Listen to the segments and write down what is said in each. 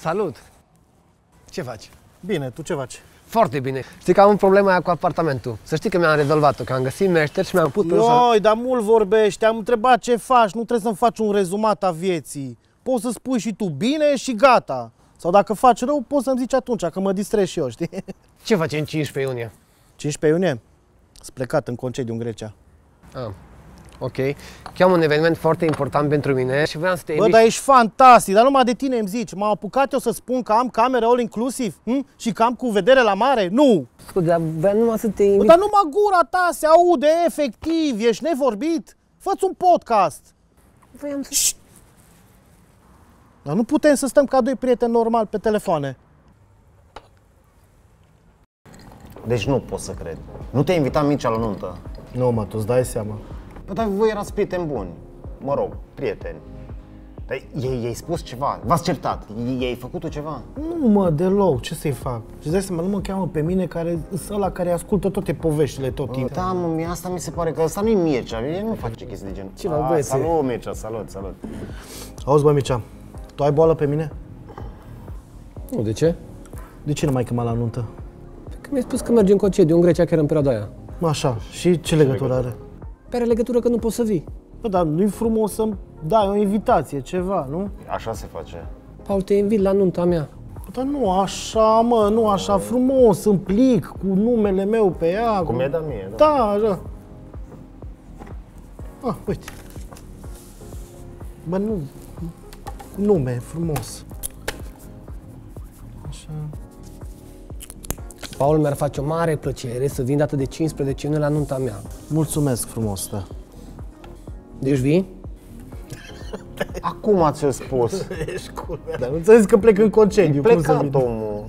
Salut! Ce faci? Bine, tu ce faci? Foarte bine. Știi că am un problemă aia cu apartamentul. Să știi că mi-am rezolvat-o, că am găsit meșteri și mi-am pus pe să... Ioi, dar mult vorbești, am întrebat ce faci, nu trebuie să-mi faci un rezumat a vieții. Poți să spui și tu bine și gata. Sau dacă faci rău, poți să-mi zici atunci, că mă distrez și eu, știi? Ce faci în 15 iunie? 15 iunie? Sunt plecat în concediu în Grecia. Ah, ok. Chiam un eveniment foarte important pentru mine și vreau să te Bă, invit. dar ești fantastic, dar numai de tine îmi zici. M-am apucat eu să spun că am camere all inclusiv hm? și că am cu vedere la mare? Nu! Scuze, dar vreau numai să te invit. Bă, dar numai gura ta se aude efectiv, ești nevorbit. Fă-ți un podcast. Voiam să... Dar nu putem să stăm ca doi prieteni normal pe telefoane. Deci nu pot să cred. Nu te-a invitat Mircea la nuntă? Nu, mă, tu îți dai seama. Păi dar voi erați prieteni buni. Mă rog, prieteni. Dar ei, i-ai spus ceva? V-ați certat? I-ai făcut ceva? Nu, mă, deloc, ce să-i fac? Și îți dai seama, nu mă cheamă pe mine care sunt ăla care ascultă toate poveștile tot timpul. Da, mă, mie asta mi se pare că ăsta nu-i Mircea. El nu face chestii de genul. Ce mă, Ah, băieți? Salut, Mircea, salut, salut. Auzi, bă, Micea, tu ai boală pe mine? Nu, de ce? De ce nu mai chema la nuntă? Că mi-ai spus că mergi în concediu în Grecia chiar în perioada aia. Așa, și ce legătură are? Pe are legătură că nu poți să vii. Bă, dar nu-i frumos să-mi dai o invitație, ceva, nu? Așa se face. Paul, te invit la nunta mea. Bă, dar nu așa, mă, nu așa frumos, în plic, cu numele meu pe ea. Cum e, da, mie, da. Da, așa. Ah, uite. Bă, nu, nume, frumos. Așa. Paul, mi-ar face o mare plăcere să vin dată de 15 iunie la nunta mea. Mulțumesc frumos, da. Deci vii? Acum ți-o spus. Ești cool, dar nu ți că plec în concediu, cum să Plecat vin? omul.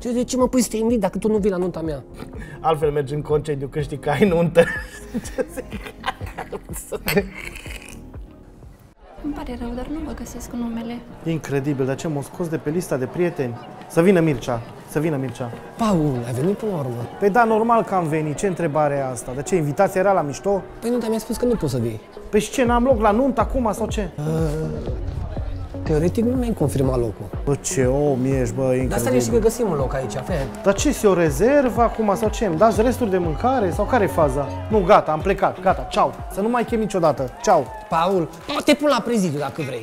Ce, de ce mă pui să te invit dacă tu nu vii la nunta mea? Altfel mergi în concediu, că știi că ai nuntă. Îmi pare rău, dar nu vă găsesc numele. Incredibil, dar ce m-au scos de pe lista de prieteni? Să vină Mircea, să vină Mircea. Paul, ai venit până la urmă. Păi da, normal că am venit, ce întrebare e asta? De ce, invitația era la mișto? Păi nunta mi-a spus că nu poți să vii. Păi și ce, n-am loc la nuntă acum sau ce? Teoretic nu mi-ai confirmat locul. Bă, ce om ești, bă, Dar stai și incredibil. că găsim un loc aici, fie. Dar ce, se o rezervă acum sau ce? Îmi dați resturi de mâncare sau care e faza? Nu, gata, am plecat, gata, ceau. Să nu mai chem niciodată, ceau. Paul, te pun la prezidiu dacă vrei.